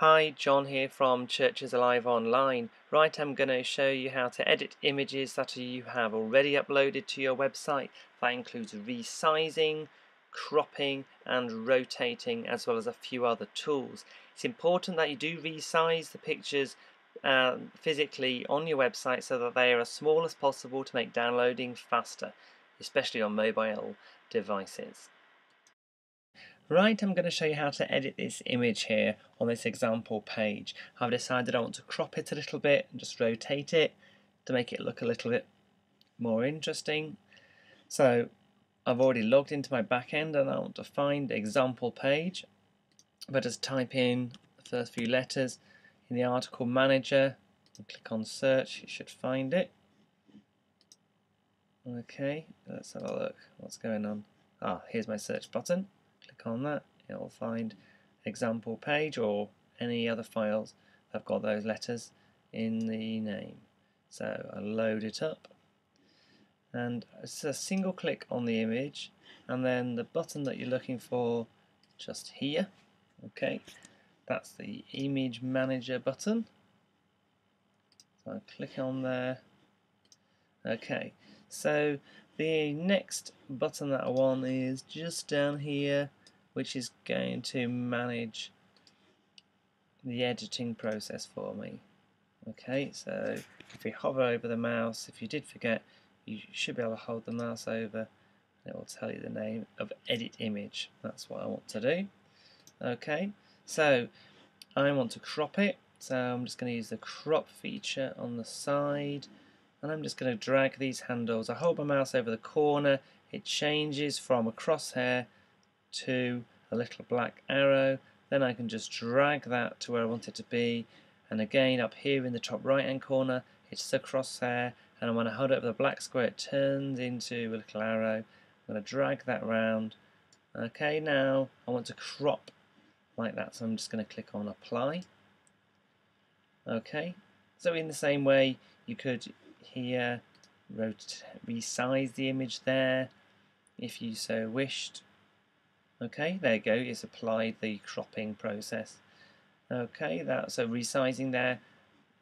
Hi, John here from Churches Alive Online. Right, I'm going to show you how to edit images that you have already uploaded to your website. That includes resizing, cropping and rotating as well as a few other tools. It's important that you do resize the pictures uh, physically on your website so that they are as small as possible to make downloading faster, especially on mobile devices. Right, I'm going to show you how to edit this image here on this example page. I've decided I want to crop it a little bit and just rotate it to make it look a little bit more interesting. So I've already logged into my backend and I want to find example page. But just type in the first few letters in the article manager and click on search, you should find it. Okay, let's have a look. What's going on? Ah, here's my search button click on that, it will find example page or any other files that have got those letters in the name. So I load it up and it's a single click on the image and then the button that you're looking for just here okay? That's the image manager button. So I click on there okay? So the next button that I want is just down here which is going to manage the editing process for me. Okay, so if we hover over the mouse, if you did forget, you should be able to hold the mouse over and it will tell you the name of edit image. That's what I want to do. Okay, so I want to crop it, so I'm just going to use the crop feature on the side and I'm just going to drag these handles. I hold my mouse over the corner, it changes from a crosshair to a little black arrow. Then I can just drag that to where I want it to be. And again up here in the top right hand corner it's the crosshair. And when I hold it over the black square. It turns into a little arrow. I'm going to drag that round. Okay now I want to crop like that. So I'm just going to click on apply. Okay so in the same way you could here resize the image there if you so wished Okay, there you go, it's applied the cropping process. Okay, that so resizing there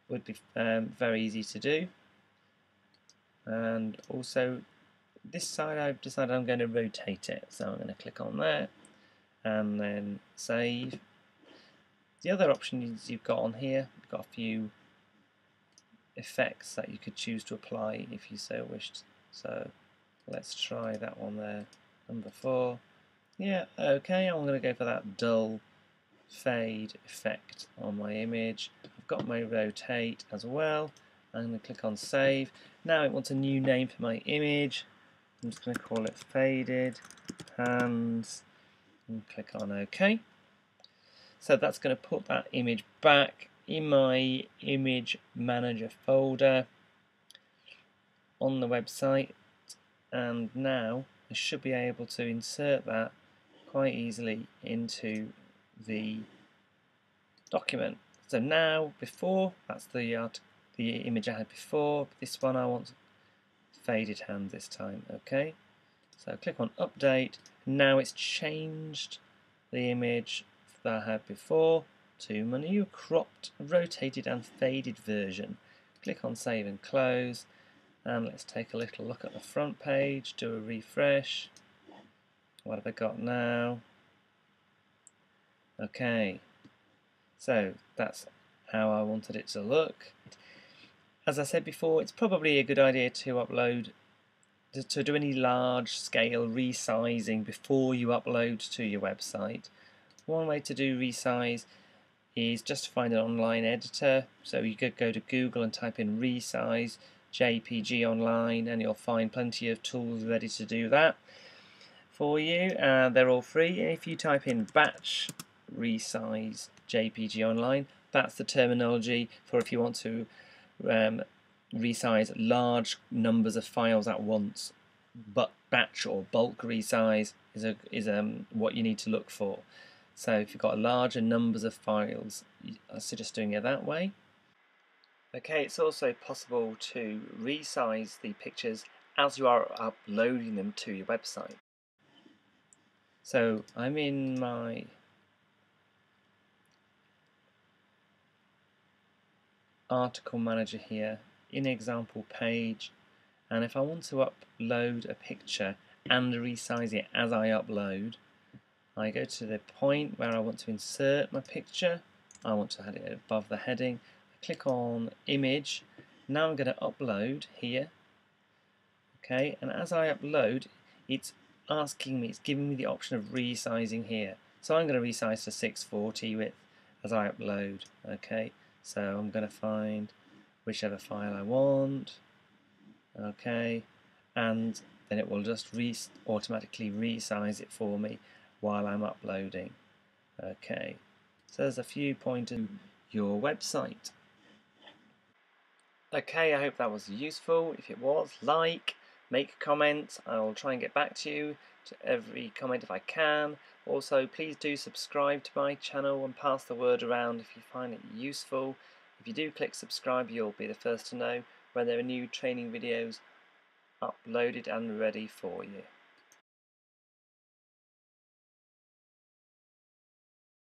would be um, very easy to do. And also this side I've decided I'm going to rotate it, so I'm going to click on there and then save. The other options you've got on here, you've got a few effects that you could choose to apply if you so wished. So let's try that one there, number four. Yeah, okay, I'm going to go for that dull fade effect on my image. I've got my rotate as well. I'm going to click on save. Now it wants a new name for my image. I'm just going to call it faded hands and click on OK. So that's going to put that image back in my image manager folder on the website and now I should be able to insert that quite easily into the document. So now, before, that's the the image I had before. This one I want faded hand this time, okay? So click on update. Now it's changed the image that I had before to my new cropped, rotated and faded version. Click on save and close and let's take a little look at the front page, do a refresh what have I got now? Okay, so that's how I wanted it to look. As I said before, it's probably a good idea to upload, to, to do any large scale resizing before you upload to your website. One way to do resize is just to find an online editor. So you could go to Google and type in resize JPG online and you'll find plenty of tools ready to do that for you. Uh, they're all free. If you type in batch resize JPG online, that's the terminology for if you want to um, resize large numbers of files at once. But batch or bulk resize is a, is um, what you need to look for. So if you've got larger numbers of files, I suggest doing it that way. Okay, it's also possible to resize the pictures as you are uploading them to your website. So I'm in my article manager here in example page and if I want to upload a picture and resize it as I upload I go to the point where I want to insert my picture. I want to have it above the heading. I click on image. Now I'm going to upload here. Okay and as I upload it's asking me it's giving me the option of resizing here. So I'm going to resize to 640 width as I upload okay? So I'm going to find whichever file I want okay? And then it will just re automatically resize it for me while I'm uploading okay? So there's a few pointers your website. Okay I hope that was useful. If it was like make comments. I will try and get back to you to every comment if I can. Also please do subscribe to my channel and pass the word around if you find it useful. If you do click subscribe you'll be the first to know when there are new training videos uploaded and ready for you.